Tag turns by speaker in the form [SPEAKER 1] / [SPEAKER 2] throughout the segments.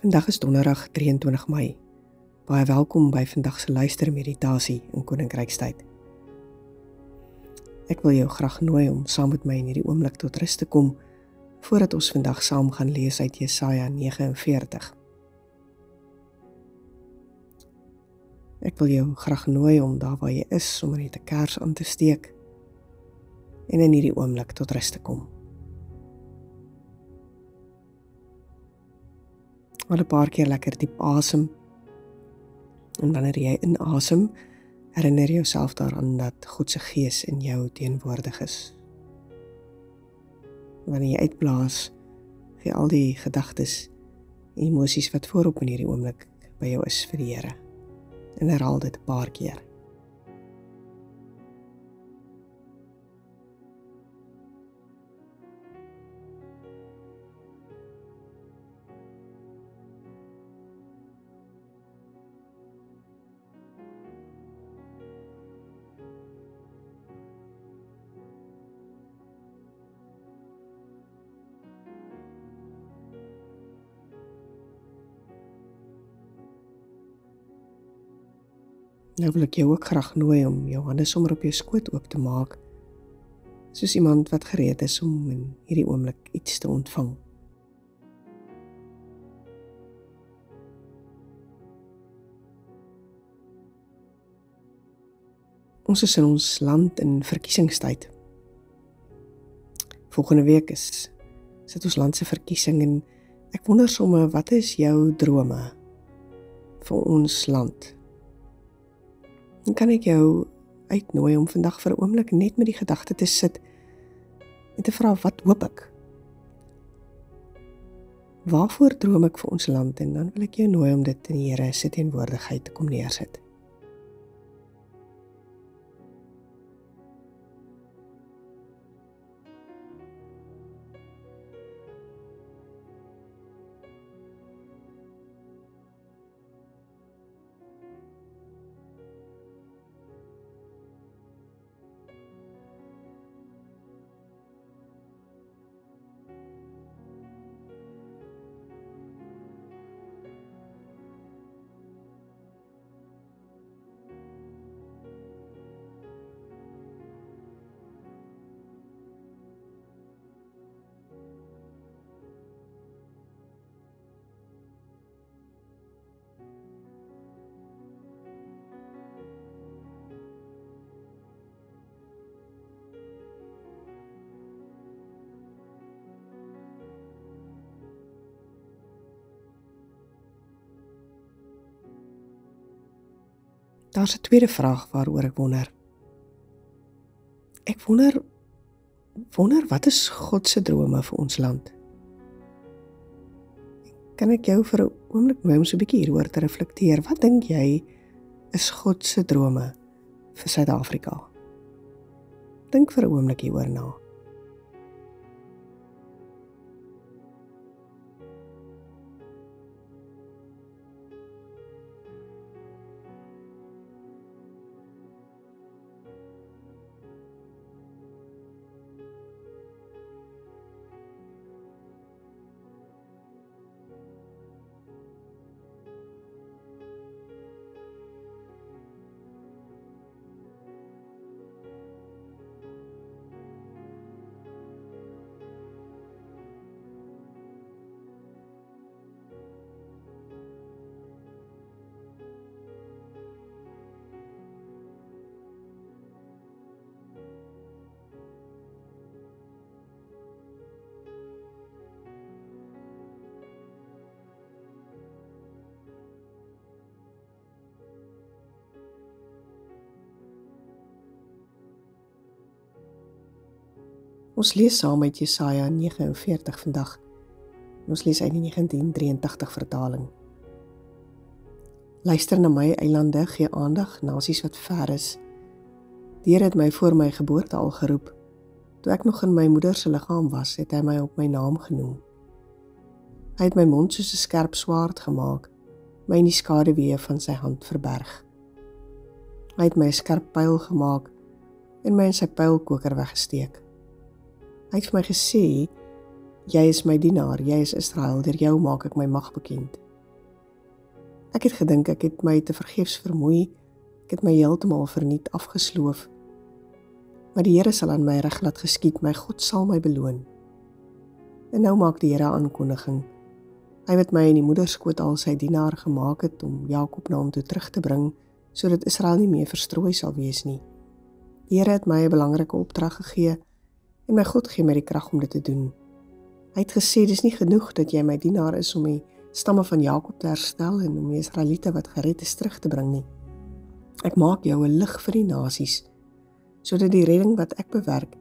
[SPEAKER 1] Vandag is Donderdag 23 Mei. Baie welkom by vandag se luistermeditasie in Koninkrykstyd. Ek wil jou graag nooi om saam met my in hierdie oomblik tot rus te kom voordat ons vandag saam gaan lees uit Jesaja 49. Ek wil jou graag nooi om daar waar jy is om net 'n kers aan te steek en in hierdie oomblik tot rus te kom. Maar 'n paar keer lekker diep asem. En wanneer jy inasem, herinner jouself daaraan dat God se gees in jou teenwoordig is. Wanneer jy uitblaas, gee al die gedagtes en emosies wat voorop in hierdie oomblik by jou is vir die Here. En herhaal dit 'n paar keer. Nou wil ek jou ook graag nooi om jou hande sommer op jou skoot oop te maak. Soos iemand wat gereed is om in hierdie oomblik iets te ontvang. Ons is in ons land in verkiesingstyd. Volgende week is sit ons land se verkiesing en ek wonder sommer wat is jou drome vir ons land? Dan kan ek jou uitnooi om vandag vir 'n oomblik net met die gedagte te sit en te vra wat hoop ek? Waarvoor droom ek vir ons land en dan wil ek jou nooi om dit in die Here se teenwoordigheid te kom neersit. Daar's 'n tweede vraag waaroor ek wonder. Ek wonder wonder wat is God se drome vir ons land? Kan ek jou vir 'n oomblik nooi om so 'n bietjie hieroor te reflekteer? Wat dink jy is God se drome vir Suid-Afrika? Dink vir 'n oomblik hieroor na. Nou. Ons lees saam uit Jesaja 49 vandag. Ons lees uit die 1983 vertaling. Luister na my eilande, gee aandag nasies wat ver is. Die Here het my voor my geboorte al geroep. Toe ek nog in my moeder se liggaam was, het hy my op my naam genoem. Hy het my mond soos 'n skerp swaard gemaak, my in die skaduwee van sy hand verberg. Hy het my 'n skerp pyl gemaak en my in sy pylkoker weggesteek. Hy het vir my gesê: "Jy is my dienaar, jy is Israel, deur jou maak ek my mag bekend. Ek het gedink ek het my te vergeefs vermoei. Ek het my heeltemal verniet afgesloof. Maar die Here sal aan my reg laat geskied. My God sal my beloon. En nou maak die Here aankondiging. Hy het my in die moederskoot al sy dienaar gemaak het om Jakob na hom toe terug te bring sodat Israel nie meer verstrooi sal wees nie. Die Here het my 'n belangrike opdrag gegee en my God gee my die krag om dit te doen. Hy het gesê dis nie genoeg dat jy my dienaar is om die stamme van Jakob te herstel en om die Israeliete wat gered is terug te bring nie. Ek maak jou 'n lig vir die nasies sodat die redding wat ek bewerk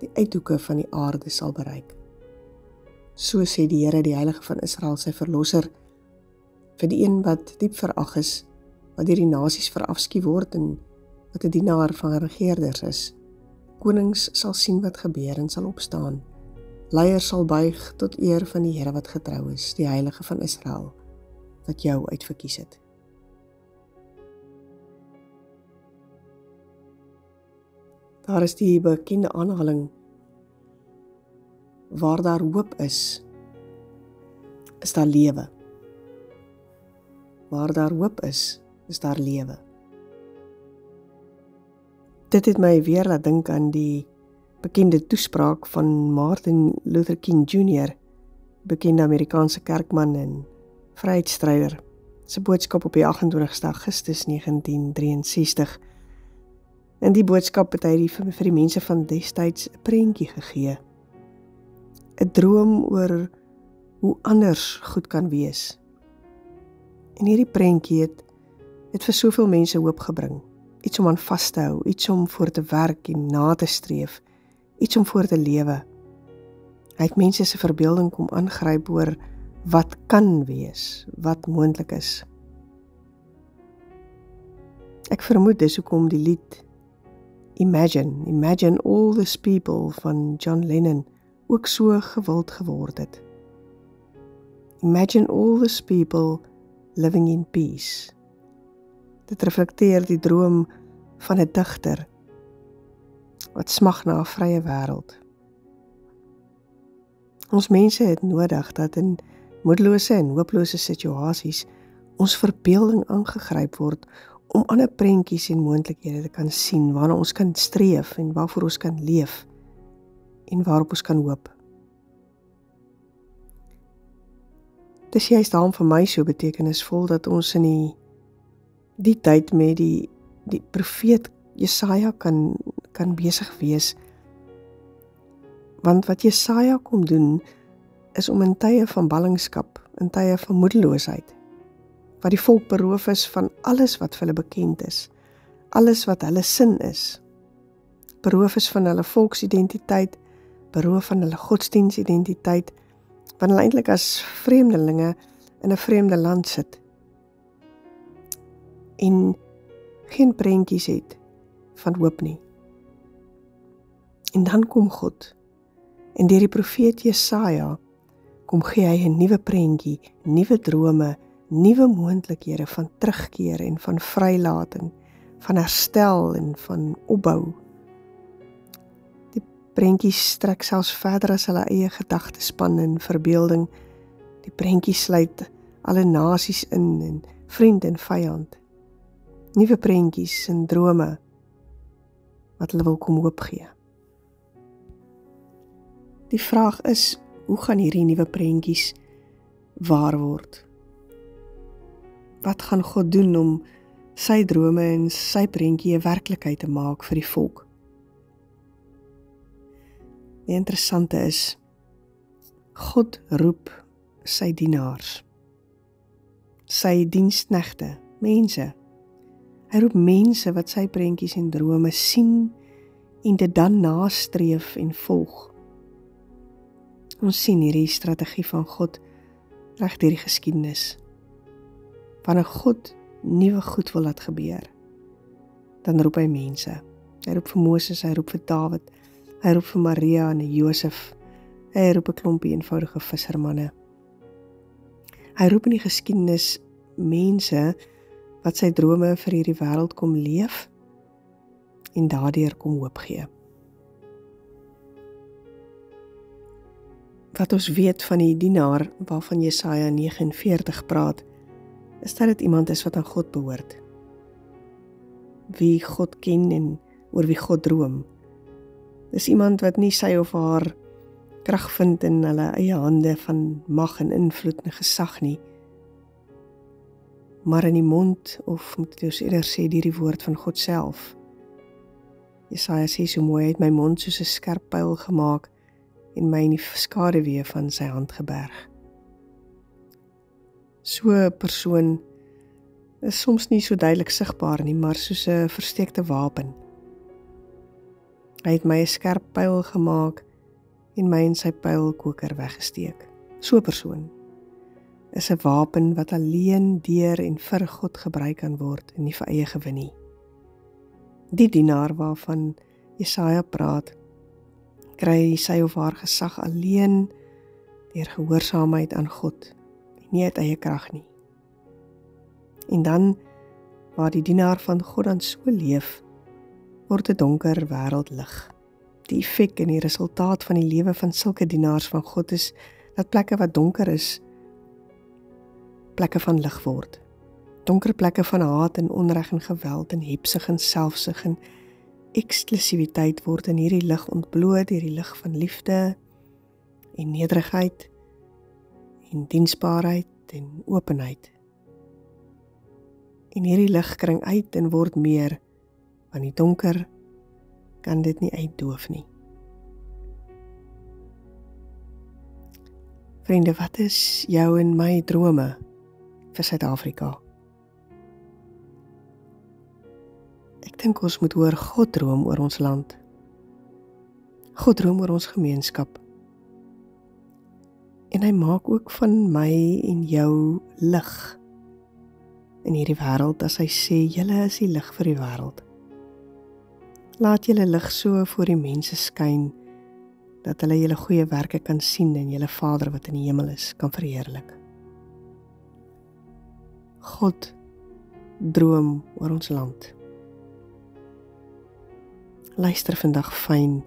[SPEAKER 1] die uithoeke van die aarde sal bereik. So sê die Here die heilige van Israel sy verlosser vir die een wat diep verag is, wat deur die nasies verafskie word en wat 'n dienaar van regeerders is. Konings sal sien wat gebeur en sal opstaan. Leiers sal buig tot eer van die Here wat getrou is, die heilige van Israel wat jou uitverkies het. Daar is die bekende aanhaling waar daar hoop is, is daar lewe. Waar daar hoop is, is daar lewe. Dit het my weer laat dink aan die bekende toespraak van Martin Luther King Jr., bekende Amerikaanse kerkman en vryheidsstryder. Sy boodskap op die 28ste Augustus 1963. In die boodskap het hy die, vir die mense van destyds 'n prentjie gegee 'n droom oor hoe anders goed kan wees. En hierdie prentjie het het vir soveel mense hoop gebring. Iets om aan vas te hou, iets om voor te werk en na te streef, iets om voor te lewe. Hy het mense se verbeelding kom aangryp oor wat kan wees, wat moontlik is. Ek vermoed dis hoekom die lied Imagine, Imagine all these people van John Lennon ook so gewild geword het. Imagine all these people living in peace. Dit reflekteer die droom van 'n digter wat smag na 'n vrye wêreld. Ons mense het nodig dat in moedelose en hopelose situasies ons verbeelding aangegryp word om ander prentjies en moontlikhede te kan sien waarna ons kan streef en waarvoor ons kan leef en waarop ons kan hoop. Dis juist daarom vir my so betekenisvol dat ons in die die tyd met die die profeet Jesaja kan kan besig wees. Want wat Jesaja kom doen is om in tye van ballingskap, in tye van moedeloosheid, wat die volk beroof is van alles wat vir hulle bekend is, alles wat hulle sin is, beroof is van hulle volksidentiteit, beroof van hulle godsdienstidentiteit wanneer hulle eintlik as vreemdelinge in 'n vreemde land sit en geen prentjies het van hoop nie. En dan kom God en deur die profeet Jesaja kom gee hy 'n nuwe prentjie, nuwe drome, nuwe moontlikhede van terugkeer en van vrylating, van herstel en van opbou prentjies strek selfs verder as hulle eie gedagtespan en verbeelding. Die prentjie sluit alle nasies in en vriend en vyand. Nuwe prentjies en drome wat hulle wil kom hoop gee. Die vraag is, hoe gaan hierdie nuwe prentjies waar word? Wat gaan God doen om sy drome en sy prentjie 'n werklikheid te maak vir die volk? Die interessante is God roep sy dienaars. Sy diensknegte, mense. Hy roep mense wat sy prentjies en drome sien en dit dan nastreef en volg. Ons sien hierdie strategie van God reg deur die geskiedenis. Wanneer God nuwe goed wil laat gebeur, dan roep hy mense. Hy roep vir Moses, hy roep vir Dawid, Hy roep vir Maria en Josef. Hy roep 'n klompie eenvoudige vissermanne. Hy roep in die geskiedenis mense wat sy drome vir hierdie wêreld kom leef en daardeur kom hoop gee. Wat ons weet van die dienaar waarvan Jesaja 49 praat, is dat dit iemand is wat aan God behoort. Wie God ken en oor wie God droom. Dis iemand wat nie sy of haar krag vind in hulle eie hande van mag en invloed en gesag nie. Maar in die mond of moet jy eerder sê deur die woord van God self. Jesaja sê so mooi het my mond soos 'n skerp pyl gemaak en my in die skaduwee van sy hand geberg. So 'n persoon is soms nie so duidelik sigbaar nie, maar soos 'n versteekte wapen. Hy het my 'n skerp pyl gemaak en my in sy pylkoker weggesteek. So 'n persoon is 'n wapen wat alleen deur en vir God gebruik kan word en nie vir eie gewin nie die dienaar waarvan Jesaja praat kry sy of haar gesag alleen deur gehoorsaamheid aan God en nie uit eie krag nie. En dan waar die dienaar van God dan so leef word 'n donker wêreld lig. Die effek en die resultaat van die lewe van sulke dienaars van God is dat plekke wat donker is plekke van lig word donker plekke van haat en onreg en geweld en hebsug en selfsug en eksklusiwiteit word in hierdie lig ontbloot deur die lig van liefde en nederigheid en diensbaarheid en openheid. En hierdie lig kring uit en word meer want die donker kan dit nie uitdoof nie. Vriende, wat is jou en my drome vir Suid-Afrika? dink ons moet hoor God droom oor ons land. God droom oor ons gemeenskap. En hy maak ook van my en jou lig in hierdie wêreld as hy sê julle is die lig vir die wêreld. Laat julle lig so voor die mense skyn dat hulle julle goeie werke kan sien en julle Vader wat in die hemel is kan verheerlik. God droom oor ons land luister vandag fyn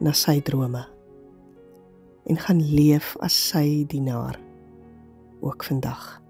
[SPEAKER 1] na sy drome en gaan leef as sy dienaar ook vandag.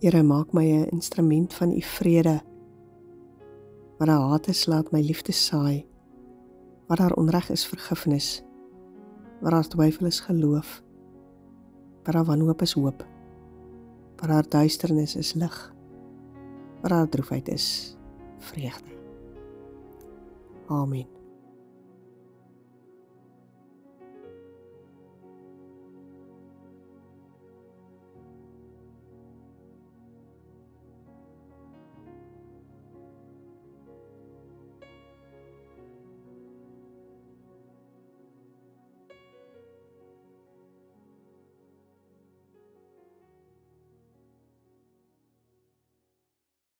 [SPEAKER 1] Here maak my 'n instrument van u vrede. Waar daar haat is, laat my liefde saai. Waar daar onreg is, vergifnis. Waar daar twyfel is, geloof. Waar daar wanhoop is, hoop. Waar daar duisternis is, lig. Waar daar droefheid is, vreugde. Amen.